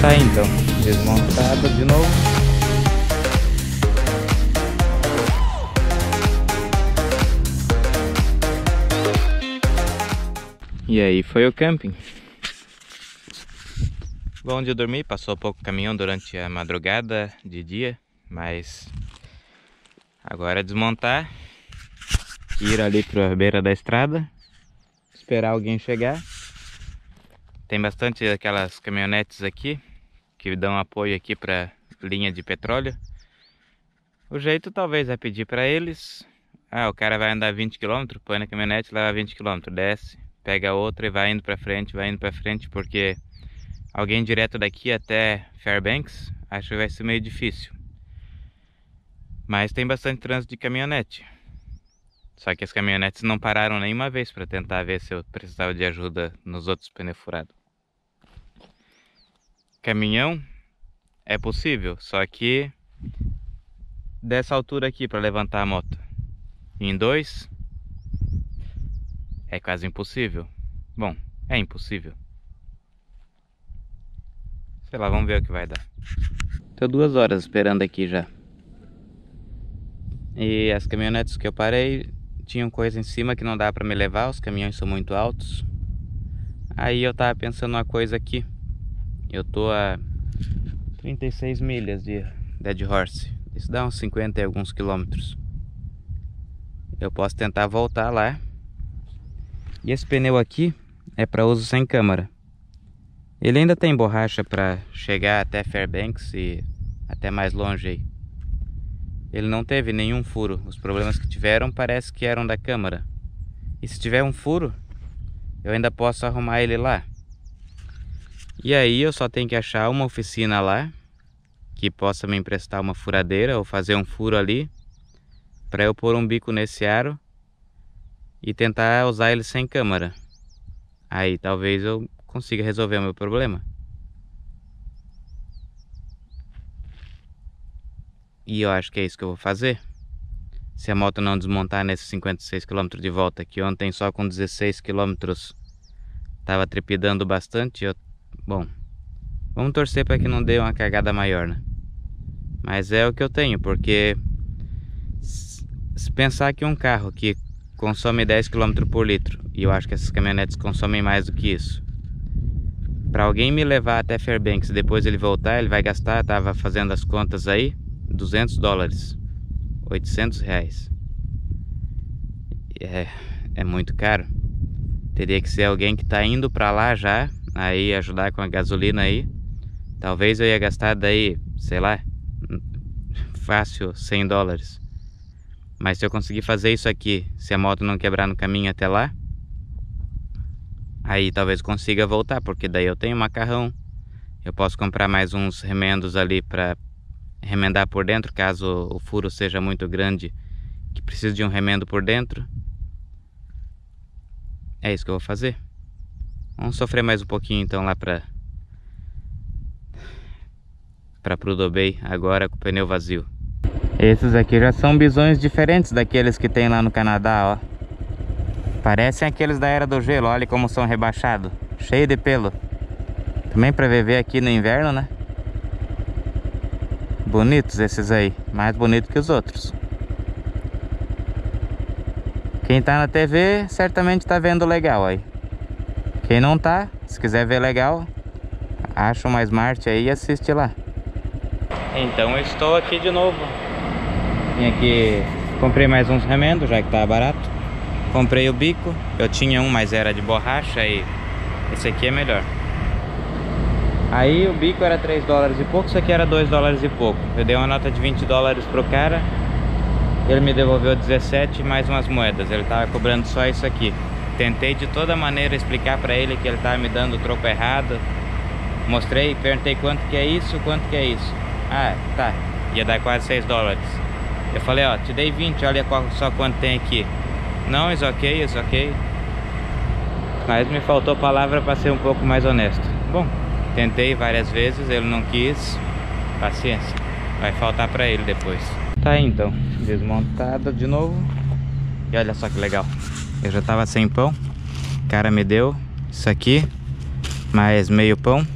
Tá então, desmontada de novo. E aí foi o camping. Bom onde eu dormi, passou pouco caminhão durante a madrugada de dia, mas agora é desmontar, ir ali para a beira da estrada, esperar alguém chegar. Tem bastante aquelas caminhonetes aqui que dão apoio aqui para linha de petróleo. O jeito talvez é pedir para eles, ah, o cara vai andar 20 km, põe na caminhonete, leva 20 km, desce, pega outra e vai indo para frente, vai indo para frente, porque alguém direto daqui até Fairbanks, acho que vai ser meio difícil. Mas tem bastante trânsito de caminhonete. Só que as caminhonetes não pararam nenhuma vez para tentar ver se eu precisava de ajuda nos outros pneus furados. Caminhão é possível, só que dessa altura aqui para levantar a moto em dois é quase impossível. Bom, é impossível. Sei lá, vamos ver o que vai dar. Tô duas horas esperando aqui já. E as caminhonetes que eu parei tinham coisa em cima que não dá para me levar, os caminhões são muito altos. Aí eu tava pensando uma coisa aqui. Eu tô a 36 milhas de Dead Horse. Isso dá uns 50 e alguns quilômetros. Eu posso tentar voltar lá e esse pneu aqui é para uso sem câmara. Ele ainda tem borracha para chegar até Fairbanks e até mais longe aí. Ele não teve nenhum furo. Os problemas que tiveram parece que eram da câmara. E se tiver um furo, eu ainda posso arrumar ele lá. E aí eu só tenho que achar uma oficina lá que possa me emprestar uma furadeira ou fazer um furo ali para eu pôr um bico nesse aro e tentar usar ele sem câmera. Aí talvez eu consiga resolver o meu problema. E eu acho que é isso que eu vou fazer. Se a moto não desmontar nesses 56 km de volta, que ontem só com 16 km estava trepidando bastante, eu... bom, vamos torcer para que não dê uma cagada maior, né? Mas é o que eu tenho, porque se pensar que um carro que consome 10 km por litro e eu acho que essas caminhonetes consomem mais do que isso. Para alguém me levar até Fairbanks e depois ele voltar, ele vai gastar, tava fazendo as contas aí, 200 dólares, 800 reais. É, é muito caro. Teria que ser alguém que está indo para lá já, aí ajudar com a gasolina aí. Talvez eu ia gastar daí, sei lá, fácil 100 dólares. Mas se eu conseguir fazer isso aqui, se a moto não quebrar no caminho até lá, aí talvez consiga voltar, porque daí eu tenho macarrão. Eu posso comprar mais uns remendos ali para remendar por dentro, caso o furo seja muito grande, que precise de um remendo por dentro. É isso que eu vou fazer. Vamos sofrer mais um pouquinho então lá para para Prudhoe Bay agora com o pneu vazio. Esses aqui já são bisões diferentes daqueles que tem lá no Canadá, ó. Parecem aqueles da Era do Gelo, olha como são rebaixados. Cheio de pelo. Também para viver aqui no inverno, né? Bonitos esses aí. Mais bonito que os outros. Quem tá na TV certamente tá vendo legal aí. Quem não tá, se quiser ver legal, acha uma Smart aí e assiste lá. Então eu estou aqui de novo Vim aqui, comprei mais uns remendos, já que tá barato. Comprei o bico, eu tinha um, mas era de borracha e esse aqui é melhor. Aí o bico era 3 dólares e pouco, isso aqui era 2 dólares e pouco. Eu dei uma nota de 20 dólares pro cara, ele me devolveu 17 mais umas moedas, ele tava cobrando só isso aqui. Tentei de toda maneira explicar pra ele que ele tava me dando o troco errado. Mostrei, perguntei quanto que é isso, quanto que é isso. Ah, tá, ia dar quase 6 dólares. Eu falei, ó, te dei 20, olha só quanto tem aqui. Não, isso ok, isso ok. Mas me faltou palavra para ser um pouco mais honesto. Bom, tentei várias vezes, ele não quis. Paciência, vai faltar para ele depois. Tá aí então, desmontada de novo. E olha só que legal. Eu já tava sem pão. O cara me deu isso aqui, mais meio pão.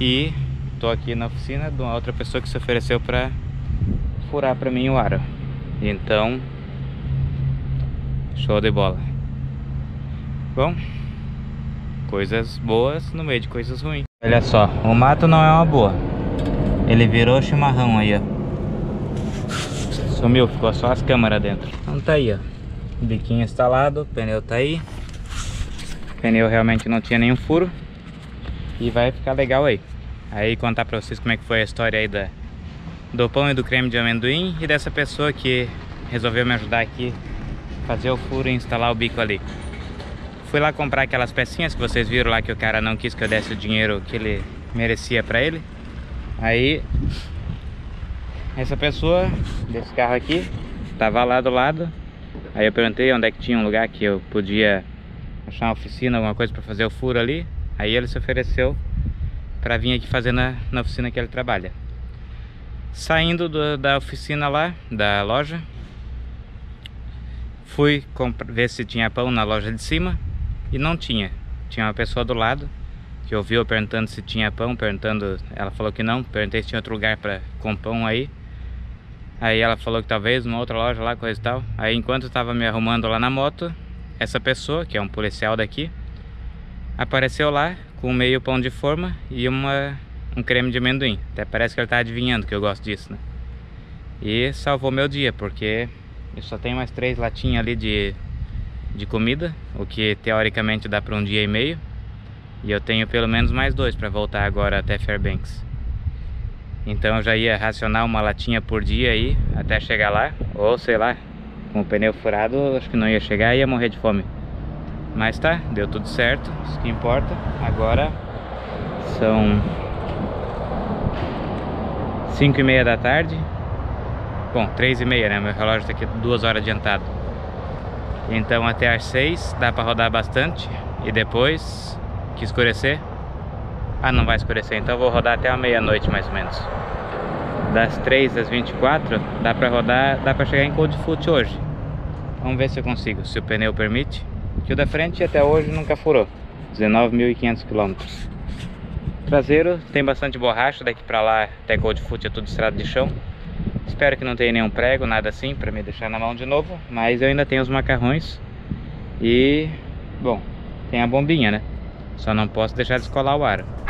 E tô aqui na oficina de uma outra pessoa que se ofereceu para furar para mim o aro. Então, show de bola. Bom, coisas boas no meio de coisas ruins. Olha só, o mato não é uma boa. Ele virou chimarrão aí, ó. Sumiu, ficou só as câmeras dentro. Então tá aí, ó. Biquinho instalado, o pneu tá aí. O pneu realmente não tinha nenhum furo. E vai ficar legal aí. Aí contar pra vocês como é que foi a história aí da, do pão e do creme de amendoim. E dessa pessoa que resolveu me ajudar aqui. Fazer o furo e instalar o bico ali. Fui lá comprar aquelas pecinhas que vocês viram lá que o cara não quis que eu desse o dinheiro que ele merecia pra ele. Aí, essa pessoa desse carro aqui, tava lá do lado. Aí eu perguntei onde é que tinha um lugar que eu podia achar uma oficina, alguma coisa para fazer o furo ali. Aí ele se ofereceu para vir aqui fazer na, na oficina que ele trabalha. Saindo do, da oficina lá, da loja, fui ver se tinha pão na loja de cima e não tinha. Tinha uma pessoa do lado que ouviu perguntando se tinha pão, perguntando, ela falou que não, perguntei se tinha outro lugar para com pão aí. Aí ela falou que talvez uma outra loja lá, coisa e tal. Aí enquanto eu tava me arrumando lá na moto, essa pessoa, que é um policial daqui, apareceu lá com meio pão de forma e uma, um creme de amendoim. Até parece que ele tá adivinhando que eu gosto disso, né? E salvou meu dia, porque eu só tenho mais três latinhas ali de, de comida, o que teoricamente dá para um dia e meio. E eu tenho pelo menos mais dois para voltar agora até Fairbanks. Então eu já ia racionar uma latinha por dia aí até chegar lá. Ou sei lá, com o pneu furado acho que não ia chegar e ia morrer de fome. Mas tá, deu tudo certo, isso que importa. Agora são 5 e meia da tarde. Bom, 3 e meia, né? Meu relógio tá aqui duas horas adiantado. Então até às 6 dá pra rodar bastante. E depois que escurecer. Ah, não vai escurecer, então eu vou rodar até a meia-noite mais ou menos. Das 3 às 24, dá pra rodar, dá pra chegar em Cold Foot hoje. Vamos ver se eu consigo, se o pneu permite. Que o da frente até hoje nunca furou. 19.500 km. Traseiro tem bastante borracha, daqui pra lá até Cold Foot é tudo estrada de chão. Espero que não tenha nenhum prego, nada assim, pra me deixar na mão de novo. Mas eu ainda tenho os macarrões. E, bom, tem a bombinha, né? Só não posso deixar descolar o ar.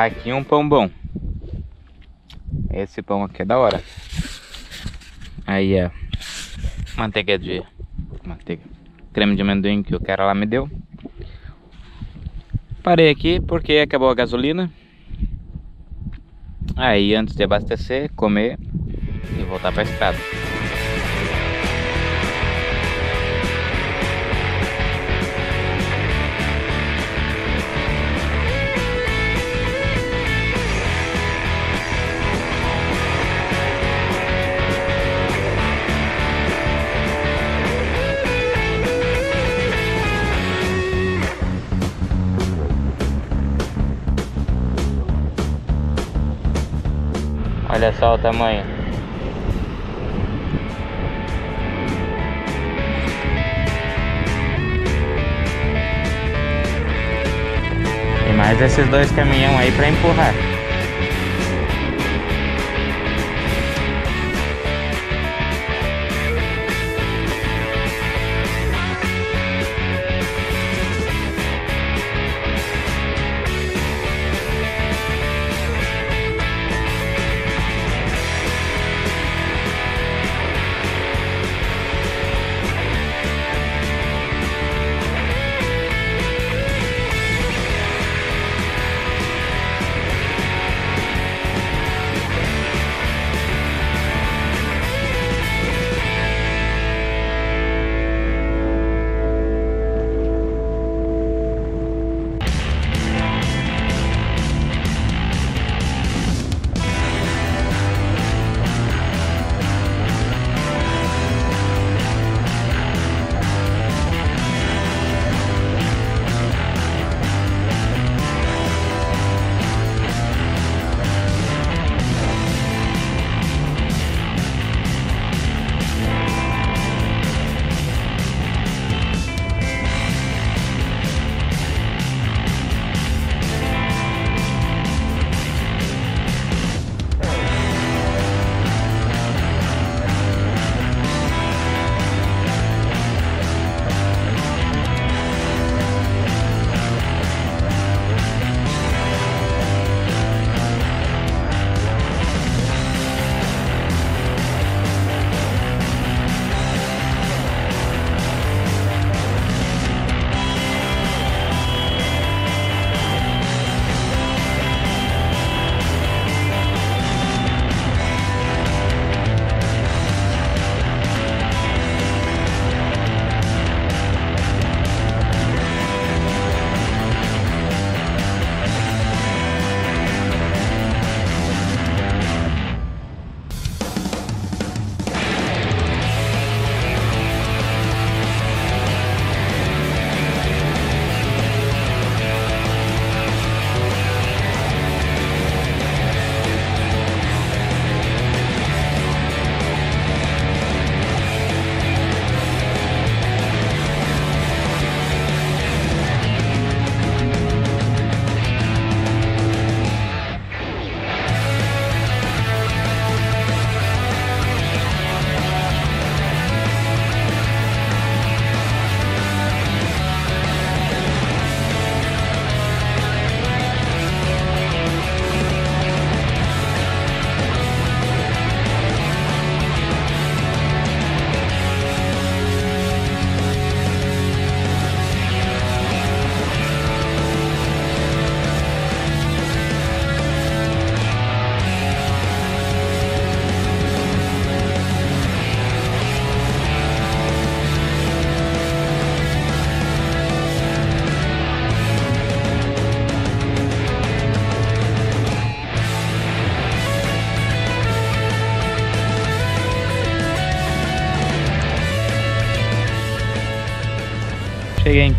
Aqui um pão bom. Esse pão aqui é da hora. Aí é manteiga de manteiga, creme de amendoim que o cara lá me deu. Parei aqui porque acabou a gasolina. Aí antes de abastecer, comer e voltar para a estrada. Olha só o tamanho. Tem mais esses dois caminhão aí para empurrar.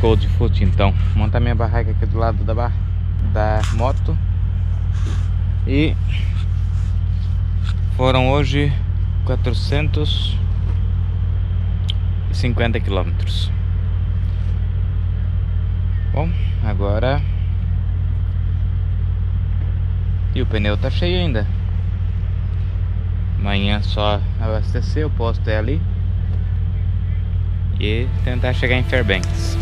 Cold Foot então. Montar minha barraca aqui do lado da, bar... da moto. E foram hoje 450 quilômetros. Bom, agora e o pneu tá cheio ainda. Amanhã só abastecer, o posto é ali. E tentar chegar em Fairbanks.